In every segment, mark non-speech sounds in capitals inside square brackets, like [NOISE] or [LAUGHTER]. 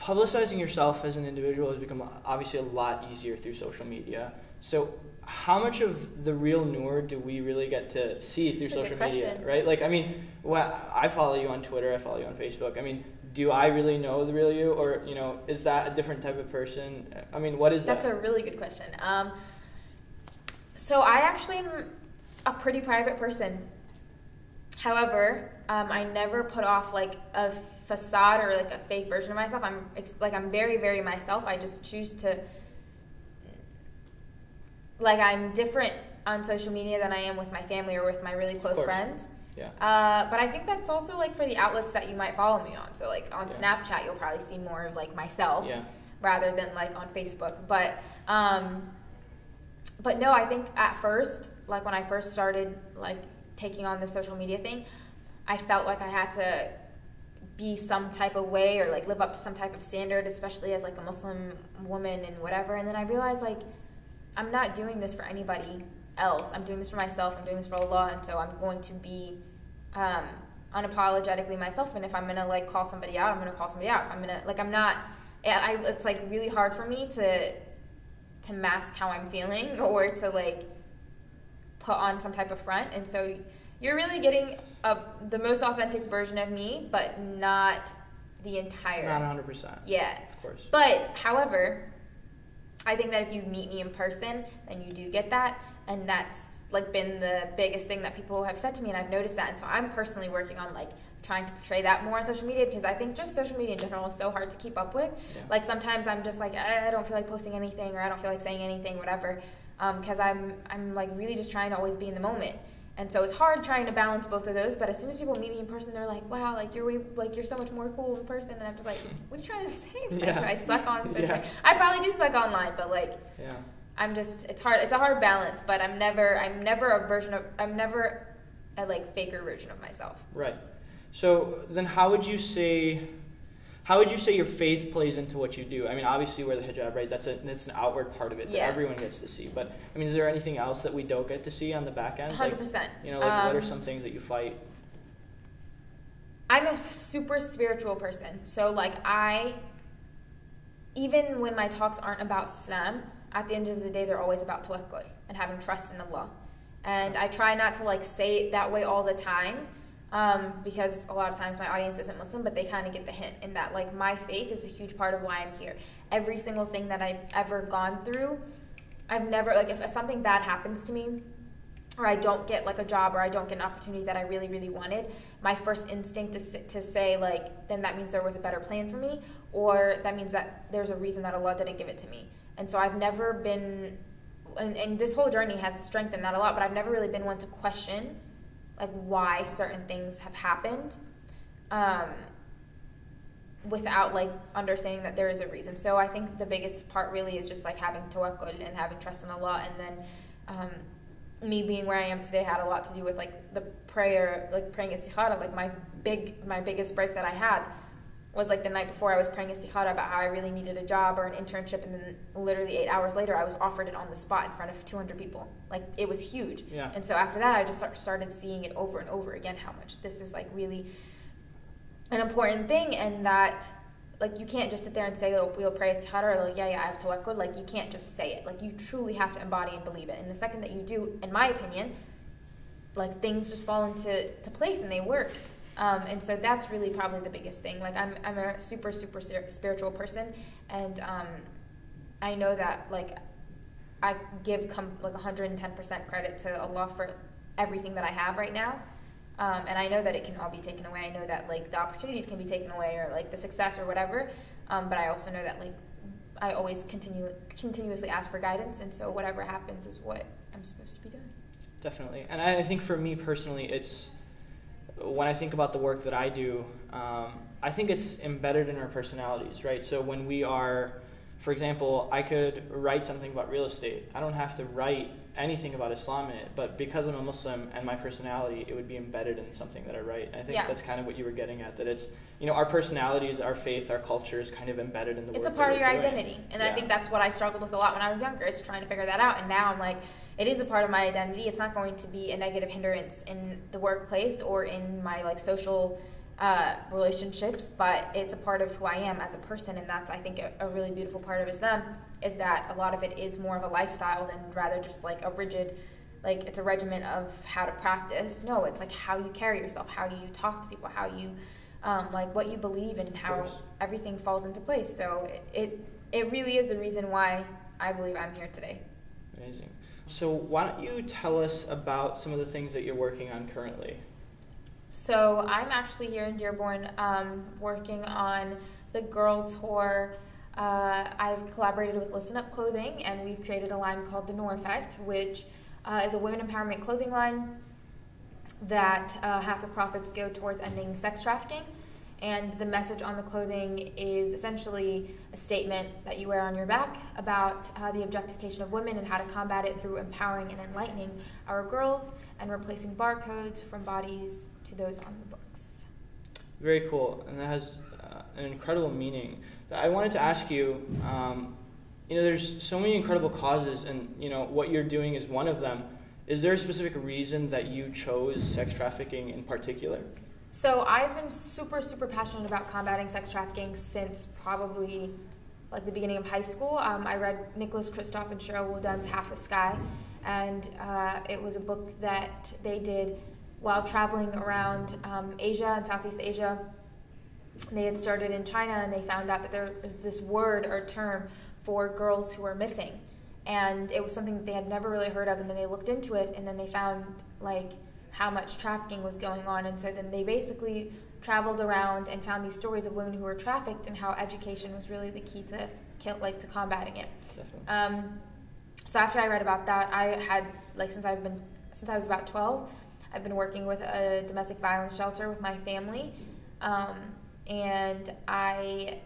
publicizing yourself as an individual has become obviously a lot easier through social media. So, how much of the real Noor do we really get to see through That's social media, right? Like, I mean, well, I follow you on Twitter, I follow you on Facebook. I mean, do I really know the real you, or you know, is that a different type of person? I mean, what is That's that? a really good question. Um, so I actually am a pretty private person. However, um, I never put off like a facade or like a fake version of myself. I'm like I'm very very myself. I just choose to like I'm different on social media than I am with my family or with my really close friends. yeah. Uh, but I think that's also like for the outlets that you might follow me on. So like on Yeah. Snapchat, you'll probably see more of like myself Yeah. rather than like on Facebook. But um, but no, I think at first, like when I first started like taking on the social media thing, I felt like I had to be some type of way or like live up to some type of standard, especially as like a Muslim woman and whatever. And then I realized like I'm not doing this for anybody else. I'm doing this for myself. I'm doing this for Allah, and so I'm going to be um, unapologetically myself. And if I'm gonna like call somebody out, I'm gonna call somebody out. If I'm gonna like, I'm not. I, I- it's like really hard for me to to mask how I'm feeling [LAUGHS] or to like put on some type of front. And so you're really getting a, the most authentic version of me, but not the entire. Not 100. percent yeah. Of course. But however, I think that if you meet me in person, then you do get that, and that's like been the biggest thing that people have said to me, and I've noticed that. And so I'm personally working on like trying to portray that more on social media because I think just social media in general is so hard to keep up with. Yeah. Like sometimes I'm just like "Eh, I don't feel like posting anything or I don't feel like saying anything, whatever, because I'm I'm like really just trying to always be in the moment. And so it's hard trying to balance both of those. But as soon as people meet me in person, they're like, "Wow, like you're way, like you're so much more cool in person." And I'm just like, "What are you trying to say?" [LAUGHS] Like, Yeah. I suck on [LAUGHS] social Yeah. I probably do suck online, but like Yeah. I'm just it's hard. It's a hard balance. But I'm never I'm never a version of I'm never a like faker version of myself. Right. So then, how would you say, how would you say your faith plays into what you do? I mean, obviously, wear the hijab, right? That's a that's an outward part of it that Yeah. everyone gets to see. But I mean, is there anything else that we don't get to see on the back end? Hundred Like, percent. you know, like what are Um, some things that you fight? I'm a super spiritual person. So like I even when my talks aren't about Islam, at the end of the day they're always about tawakkul and having trust in Allah. And I try not to like say it that way all the time. Um, because a lot of times my audience isn't Muslim, but they kind of get the hint in that like my faith is a huge part of why I'm here. Every single thing that I've ever gone through, I've never like if something bad happens to me, or I don't get like a job or I don't get an opportunity that I really, really wanted, my first instinct is to say like, then that means there was a better plan for me, or that means that there's a reason that Allah didn't give it to me. And so I've never been, and, and this whole journey has strengthened that a lot, but I've never really been one to question like why certain things have happened. Um, without like understanding that there is a reason. So I think the biggest part really is just like having tawakkul and having trust in Allah and then um, me being where I am today had a lot to do with like the prayer, like praying istikhara. Like my big, my biggest break that I had was like the night before I was praying istikhara about how I really needed a job or an internship, and then literally eight hours later I was offered it on the spot in front of 200 people. Like it was huge. Yeah. And so after that, I just start, started seeing it over and over again how much this is like really an important thing, and that like you can't just sit there and say, "Oh, we'll pray istikhara," or like, "Yeah, yeah, I have tawakkul." Like you can't just say it. Like you truly have to embody and believe it. And the second that you do, in my opinion, like things just fall into to place and they work. Um, and so that's really probably the biggest thing. Like I'm, I'm a super, super spiritual person, and um, I know that like I give com- like 110% credit to Allah for everything that I have right now. Um, and I know that it can all be taken away. I know that like the opportunities can be taken away or like the success or whatever. Um, but I also know that like I always continue continuously ask for guidance, and so whatever happens is what I'm supposed to be doing. Definitely. And I I think for me personally, it's when I think about the work that I do, um, I think it's embedded in our personalities, right? So when we are, for example, I could write something about real estate. I don't have to write anything about Islam in it, but because I'm a Muslim and my personality, it would be embedded in something that I write. And I think Yeah. that's kind of what you were getting at, that it's, you know, our personalities, our faith, our culture is kind of embedded in the it's a part of your doing. identity and Yeah. i think that's what i struggled with a lot when i was younger is trying to figure that out and now i'm like it is a part of my identity it's not going to be a negative hindrance in the workplace or in my like social uh, relationships, but it's a part of who I am as a person, and that's I think a, a, really beautiful part of Islam is that a lot of it is more of a lifestyle than rather just like a rigid, like it's a regimen of how to practice. No, it's like how you carry yourself, how you talk to people, how you um, like what you believe, and how everything falls into place. So it, it it really is the reason why I believe I'm here today. Amazing. So why don't you tell us about some of the things that you're working on currently? So I'm actually here in Dearborn um, working on the girl tour. Uh, I've collaborated with Listen Up Clothing, and we've created a line called the Noor Effect, which uh, is a women empowerment clothing line that uh, half the profits go towards ending sex trafficking. And the message on the clothing is essentially a statement that you wear on your back about uh, the objectification of women and how to combat it through empowering and enlightening our girls and replacing barcodes from bodies to those on the books. Very cool, and that has uh, an incredible meaning. I wanted to ask you. Um, you know, there's so many incredible causes, and you know what you're doing is one of them. Is there a specific reason that you chose sex trafficking in particular? So I've been super, super passionate about combating sex trafficking since probably like the beginning of high school. Um, I read Nicholas Kristof and Sheryl WuDunn's Half the Sky, and uh, it was a book that they did while traveling around um, Asia and Southeast Asia. They had started in China, and they found out that there was this word or term for girls who were missing, and it was something that they had never really heard of. And then they looked into it, and then they found like how much trafficking was going on. And so then they basically traveled around and found these stories of women who were trafficked and how education was really the key to kill, like to combating it. Um, so after I read about that, I had like since I've been since I was about 12, I've been working with a domestic violence shelter with my family, um, and I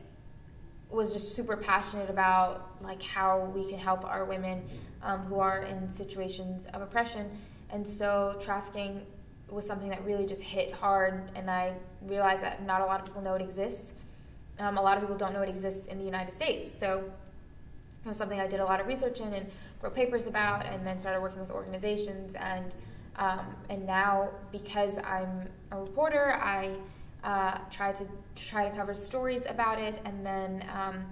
was just super passionate about like how we can help our women um, who are in situations of oppression and so trafficking was something that really just hit hard, and I realized that not a lot of people know it exists. Um, a lot of people don't know it exists in the United States. So it was something I did a lot of research in and wrote papers about, and then started working with organizations. And um, and now because I'm a reporter, I uh, try to, try to cover stories about it. And then um,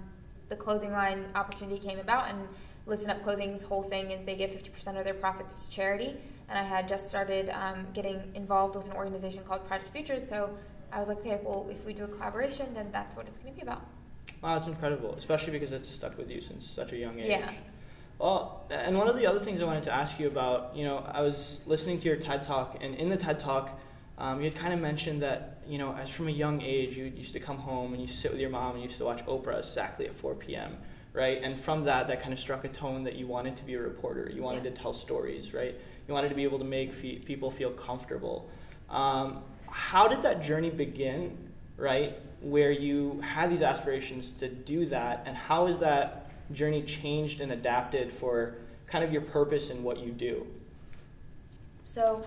the clothing line opportunity came about, and Listen Up Clothing's whole thing is they give 50% of their profits to charity and I had just started um, getting involved with an organization called Project Futures. So I was like, okay, well, if we do a collaboration, then that's what it's going to be about. Wow, that's incredible, especially because it's stuck with you since such a young age. Yeah. Well, and one of the other things I wanted to ask you about, you know, I was listening to your TED Talk, and in the TED Talk, um, you had kind of mentioned that, you know, as from a young age, you used to come home and you used to sit with your mom and you used to watch Oprah exactly at 4 p.m., right? And from that, that kind of struck a tone that you wanted to be a reporter. You wanted yeah. to tell stories, right? You wanted to be able to make fe- people feel comfortable. Um, how did that journey begin, right? Where you had these aspirations to do that, and how has that journey changed and adapted for kind of your purpose and what you do? So,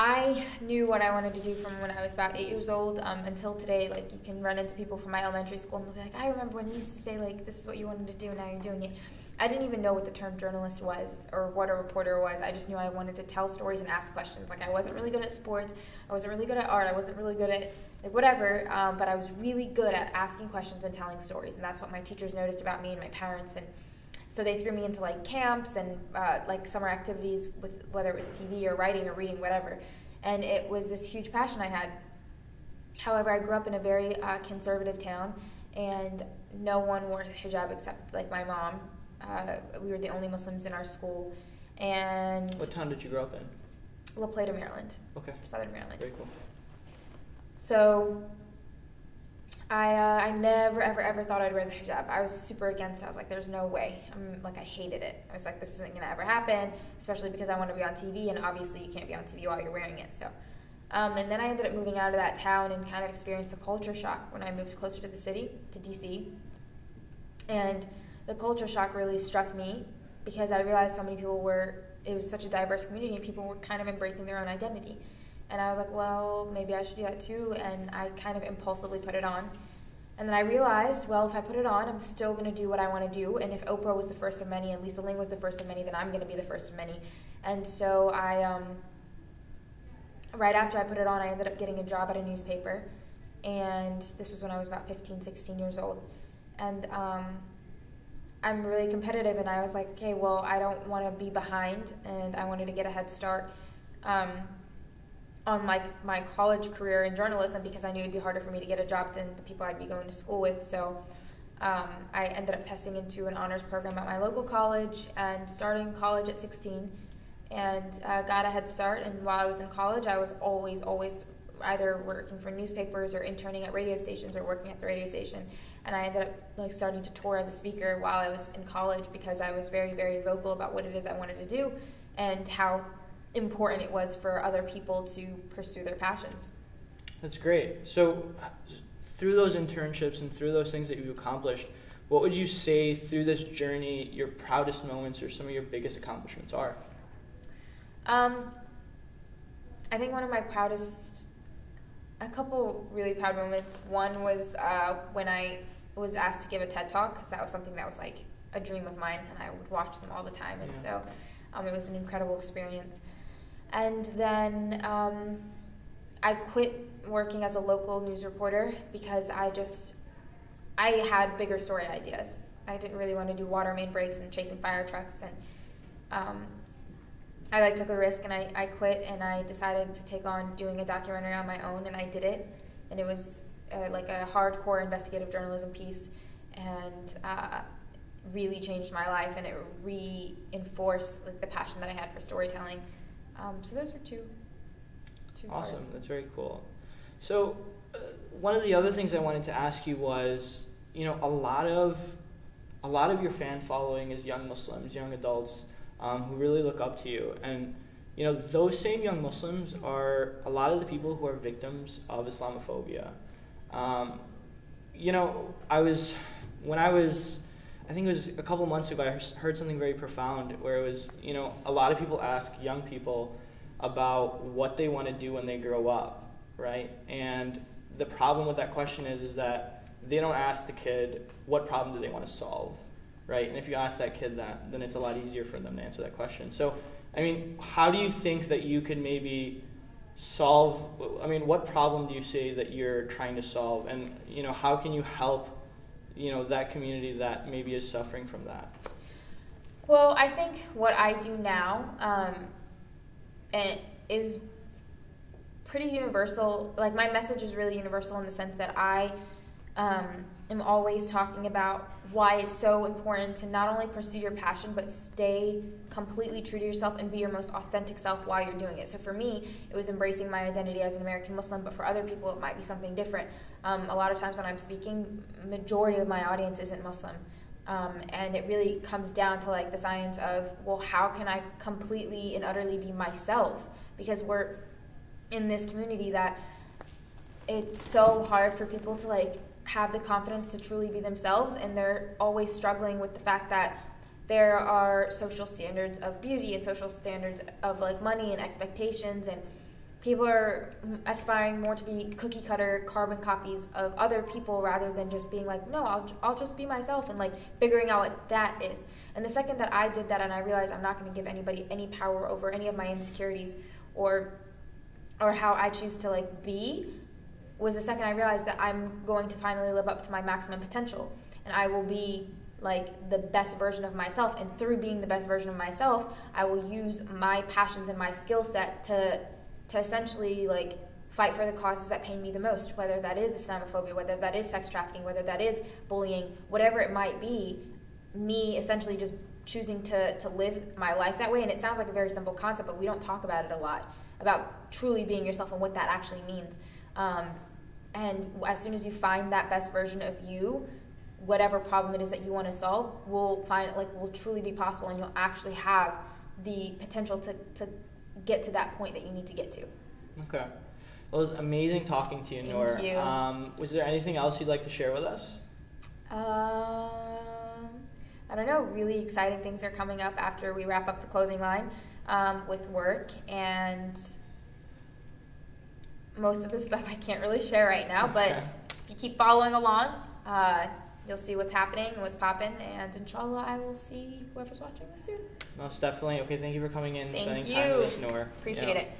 I knew what I wanted to do from when I was about eight years old um, until today. Like, you can run into people from my elementary school and they'll be like, I remember when you used to say, like, this is what you wanted to do, and now you're doing it. I didn't even know what the term journalist was or what a reporter was. I just knew I wanted to tell stories and ask questions. Like I wasn't really good at sports. I wasn't really good at art. I wasn't really good at like whatever. Um, but I was really good at asking questions and telling stories, and that's what my teachers noticed about me and my parents. And so they threw me into like camps and uh, like summer activities with whether it was TV or writing or reading, whatever. And it was this huge passion I had. However, I grew up in a very uh, conservative town, and no one wore hijab except like my mom uh, we were the only Muslims in our school. And what town did you grow up in? La Plata, Maryland. Okay. Southern Maryland. Very cool. So I, uh, I never, ever, ever thought I'd wear the hijab. I was super against it. I was like, there's no way. I'm like, I hated it. I was like, this isn't going to ever happen, especially because I want to be on TV, and obviously you can't be on TV while you're wearing it. So, um, and then I ended up moving out of that town and kind of experienced a culture shock when I moved closer to the city, to DC. And the culture shock really struck me because I realized so many people were, it was such a diverse community and people were kind of embracing their own identity. And I was like, well, maybe I should do that too. And I kind of impulsively put it on. And then I realized, well, if I put it on, I'm still going to do what I want to do. And if Oprah was the first of many and Lisa Ling was the first of many, then I'm going to be the first of many. And so I, um, right after I put it on, I ended up getting a job at a newspaper. And this was when I was about 15, 16 years old. And um, I'm really competitive, and I was like, okay, well, I don't want to be behind, and I wanted to get a head start um, on my, my college career in journalism because I knew it'd be harder for me to get a job than the people I'd be going to school with. So um, I ended up testing into an honors program at my local college and starting college at 16 and uh, got a head start. And while I was in college, I was always, always either working for newspapers or interning at radio stations or working at the radio station. And I ended up like starting to tour as a speaker while I was in college because I was very, very vocal about what it is I wanted to do and how important it was for other people to pursue their passions. That's great. So, through those internships and through those things that you've accomplished, what would you say through this journey your proudest moments or some of your biggest accomplishments are? Um, I think one of my proudest, a couple really proud moments. One was uh, when I was asked to give a TED talk because that was something that was like a dream of mine, and I would watch them all the time, and yeah. so um, it was an incredible experience. And then um, I quit working as a local news reporter because I just I had bigger story ideas. I didn't really want to do water main breaks and chasing fire trucks, and um, I like took a risk and I, I quit and I decided to take on doing a documentary on my own and I did it and it was uh, like a hardcore investigative journalism piece and uh, really changed my life and it reinforced like the passion that I had for storytelling. Um, so those were two. two awesome, parts. that's very cool. So uh, one of the other things I wanted to ask you was, you know, a lot of a lot of your fan following is young Muslims, young adults um, who really look up to you. And you know, those same young Muslims are a lot of the people who are victims of Islamophobia. Um, you know, I was when I was, I think it was a couple months ago. I heard something very profound where it was, you know, a lot of people ask young people about what they want to do when they grow up, right? And the problem with that question is, is that they don't ask the kid what problem do they want to solve right? And if you ask that kid that, then it's a lot easier for them to answer that question. So, I mean, how do you think that you could maybe solve? I mean, what problem do you see that you're trying to solve, and you know, how can you help, you know, that community that maybe is suffering from that? Well, I think what I do now um, is pretty universal. Like my message is really universal in the sense that I um, am always talking about why it's so important to not only pursue your passion but stay completely true to yourself and be your most authentic self while you're doing it. So for me it was embracing my identity as an american muslim but for other people it might be something different. Um, a lot of times when i'm speaking majority of my audience isn't muslim. Um, and it really comes down to like the science of well how can i completely and utterly be myself? Because we're in this community that it's so hard for people to like have the confidence to truly be themselves and they're always struggling with the fact that there are social standards of beauty and social standards of like money and expectations and people are aspiring more to be cookie cutter carbon copies of other people rather than just being like no I'll, I'll just be myself and like figuring out what that is. And the second that i did that and i realized i'm not going to give anybody any power over any of my insecurities or or how i choose to like be was the second I realized that I'm going to finally live up to my maximum potential. And I will be like the best version of myself. And through being the best version of myself I will use my passions and my skill set to to essentially like fight for the causes that pain me the most whether that is Islamophobia whether that is sex trafficking whether that is bullying whatever it might be me essentially just choosing to to live my life that way. And it sounds like a very simple concept but we don't talk about it a lot about truly being yourself and what that actually means. Um, and as soon as you find that best version of you, whatever problem it is that you want to solve will find like will truly be possible and you'll actually have the potential to, to get to that point that you need to get to. Okay. Well, it was amazing talking to you, Thank Noor. You. Um, was there anything else you'd like to share with us? Um, I don't know. Really exciting things are coming up after we wrap up the clothing line um, with work and most of the stuff I can't really share right now, but if you keep following along, uh, you'll see what's happening and what's popping, and inshallah, I will see whoever's watching this soon. Most definitely. Okay, thank you for coming in and thank spending you. time with us, Noor. Appreciate know, it.